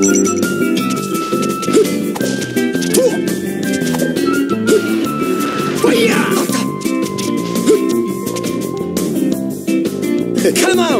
ファ